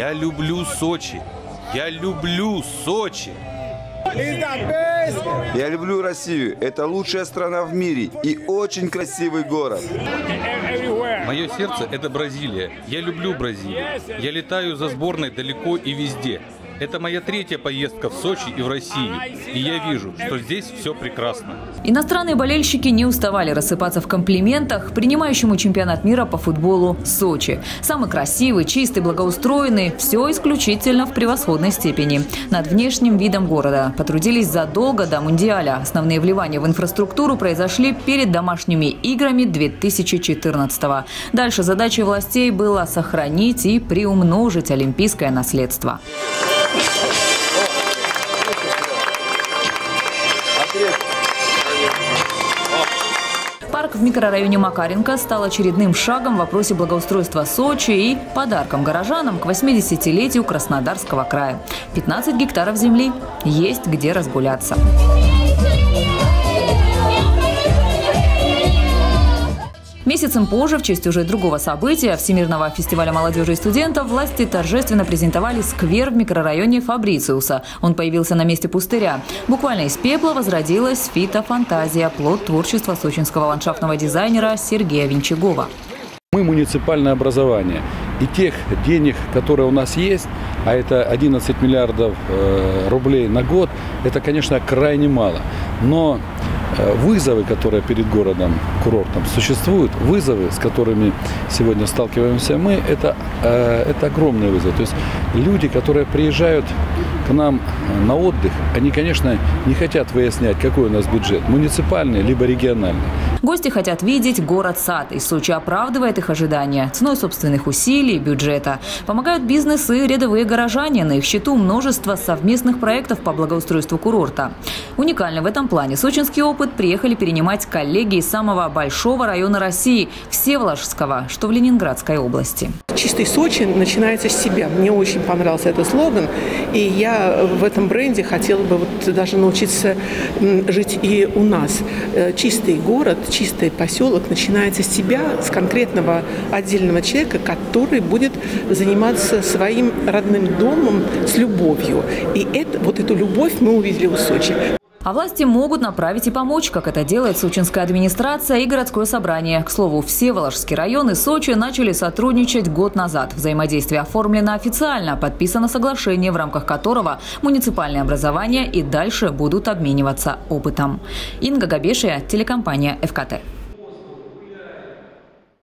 Я люблю Сочи. Я люблю Сочи. Я люблю Россию. Это лучшая страна в мире и очень красивый город. Мое сердце – это Бразилия. Я люблю Бразилию. Я летаю за сборной далеко и везде. Это моя третья поездка в Сочи и в Россию. И я вижу, что здесь все прекрасно. Иностранные болельщики не уставали рассыпаться в комплиментах принимающему чемпионат мира по футболу Сочи. Самый красивый, чистый, благоустроенный – все исключительно в превосходной степени. Над внешним видом города потрудились задолго до Мундиаля. Основные вливания в инфраструктуру произошли перед домашними играми 2014 -го. Дальше задачей властей было сохранить и приумножить олимпийское наследство. Парк в микрорайоне Макаренко стал очередным шагом в вопросе благоустройства Сочи и подарком горожанам к 80-летию Краснодарского края. 15 гектаров земли. Есть где разгуляться. Месяцем позже, в честь уже другого события, Всемирного фестиваля молодежи и студентов, власти торжественно презентовали сквер в микрорайоне Фабрициуса. Он появился на месте пустыря. Буквально из пепла возродилась фитофантазия, плод творчества сочинского ландшафтного дизайнера Сергея Винчегова. Мы муниципальное образование. И тех денег, которые у нас есть, а это 11 миллиардов э, рублей на год, это, конечно, крайне мало. Но вызовы, которые перед городом, курортом существуют, вызовы, с которыми сегодня сталкиваемся мы, это, э, это огромный вызов. То есть люди, которые приезжают к нам на отдых, они, конечно, не хотят выяснять, какой у нас бюджет, муниципальный либо региональный. Гости хотят видеть город-сад, и Сочи оправдывает их ожидания ценой собственных усилий и бюджета. Помогают бизнес и рядовые горожане. На их счету множество совместных проектов по благоустройству курорта. Уникально в этом плане сочинский опыт приехали перенимать коллеги из самого большого района России – Всеволожского, что в Ленинградской области. Чистый Сочи начинается с себя. Мне очень понравился этот слоган, и я в этом бренде хотела бы вот даже научиться жить и у нас. Э, чистый город, чистый поселок начинается с себя, с конкретного отдельного человека, который будет заниматься своим родным домом с любовью. И это, вот эту любовь мы увидели у Сочи. А власти могут направить и помочь, как это делает сочинская администрация и городское собрание. К слову, все Воложские районы Сочи начали сотрудничать год назад. Взаимодействие оформлено официально, подписано соглашение, в рамках которого муниципальные образования и дальше будут обмениваться опытом. Инга Габешия, телекомпания «ФКТ».